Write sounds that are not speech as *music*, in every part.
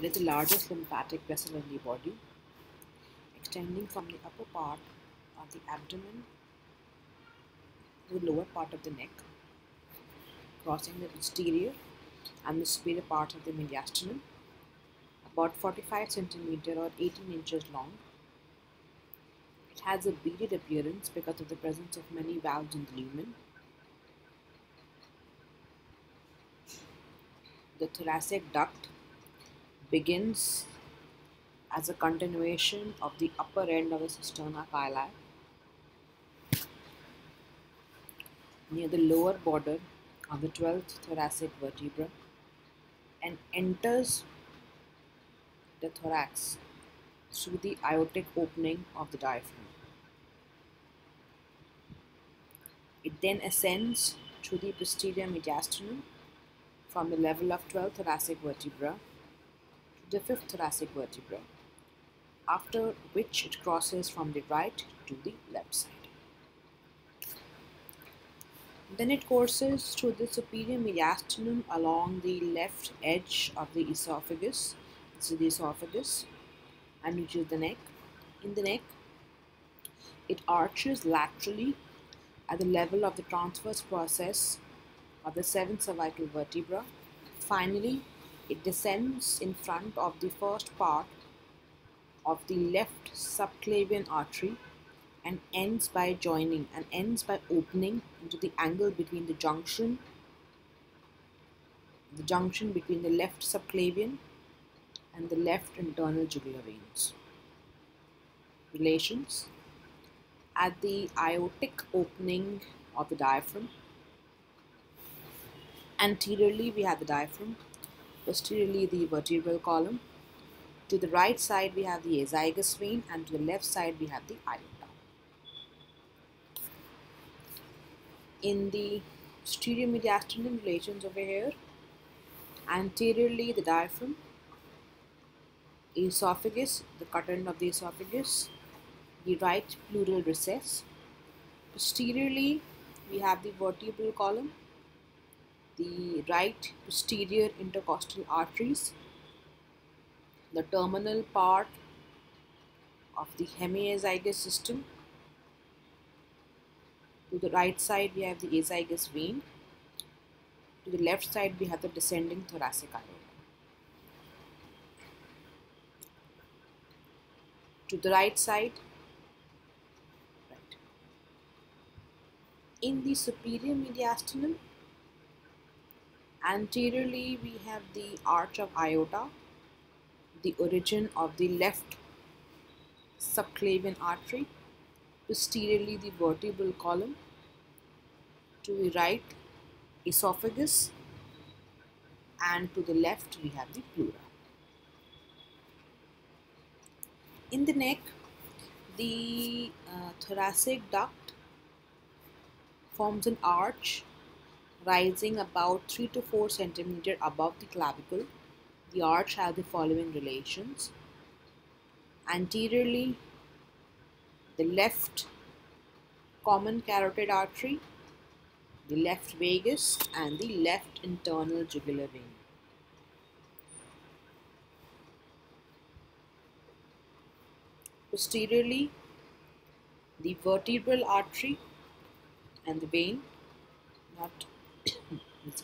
It is the largest lymphatic vessel in the body, extending from the upper part of the abdomen to the lower part of the neck, crossing the posterior and the superior part of the mediastinum, about 45 centimeter or 18 inches long. It has a beaded appearance because of the presence of many valves in the lumen. The thoracic duct begins as a continuation of the upper end of the cisterna chyli near the lower border of the 12th thoracic vertebra and enters the thorax through the aortic opening of the diaphragm. It then ascends through the posterior mediastinum from the level of 12th thoracic vertebra the fifth thoracic vertebra, after which it crosses from the right to the left side. Then it courses through the superior mediastinum along the left edge of the esophagus, is the esophagus, and reaches the neck. In the neck, it arches laterally at the level of the transverse process of the seventh cervical vertebra. Finally, it descends in front of the first part of the left subclavian artery and ends by joining and ends by opening into the angle between the junction the junction between the left subclavian and the left internal jugular veins. Relations at the aortic opening of the diaphragm. Anteriorly we have the diaphragm posteriorly the vertebral column. To the right side we have the azygos vein and to the left side we have the aorta. In the stereomediastinal relations over here, anteriorly the diaphragm, esophagus, the cut end of the esophagus, the right pleural recess. Posteriorly we have the vertebral column the right posterior intercostal arteries, the terminal part of the hemiazygos system. To the right side we have the azygos vein. To the left side we have the descending thoracic aorta. To the right side. In the superior mediastinum, Anteriorly, we have the arch of aorta, the origin of the left subclavian artery, posteriorly the vertebral column, to the right esophagus, and to the left we have the pleura. In the neck, the uh, thoracic duct forms an arch rising about 3 to 4 centimeter above the clavicle. The arch has the following relations. Anteriorly, the left common carotid artery, the left vagus and the left internal jugular vein. Posteriorly, the vertebral artery and the vein, not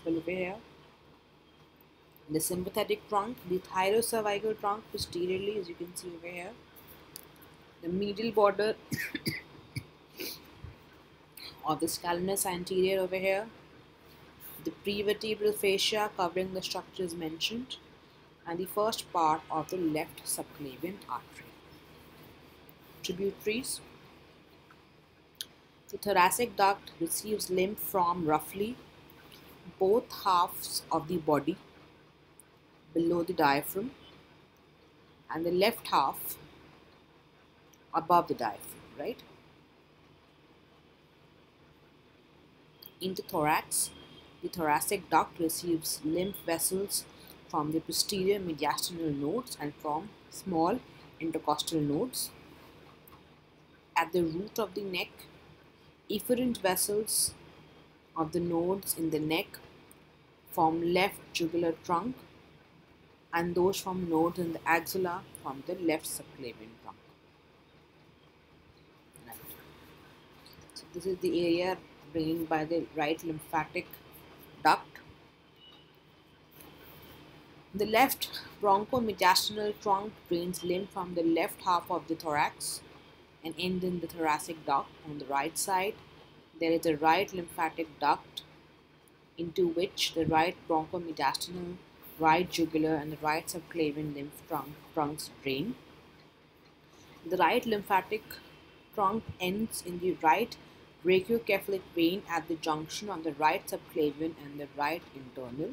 over here. The sympathetic trunk, the thyrocervical trunk posteriorly as you can see over here. The medial border *coughs* of the scalenus anterior over here. The prevertebral fascia covering the structures mentioned and the first part of the left subclavian artery. Tributaries. The thoracic duct receives lymph from roughly both halves of the body below the diaphragm and the left half above the diaphragm, right? In the thorax, the thoracic duct receives lymph vessels from the posterior mediastinal nodes and from small intercostal nodes. At the root of the neck, efferent vessels of the nodes in the neck form left jugular trunk and those from nodes in the axilla from the left subclavian trunk. Right. So this is the area drained by the right lymphatic duct. The left bronchomediastinal trunk drains lymph from the left half of the thorax and ends in the thoracic duct. On the right side, there is a right lymphatic duct into which the right bronchomediastinal, right jugular, and the right subclavian lymph trunk, trunks drain. The right lymphatic trunk ends in the right brachiocephalic vein at the junction of the right subclavian and the right internal.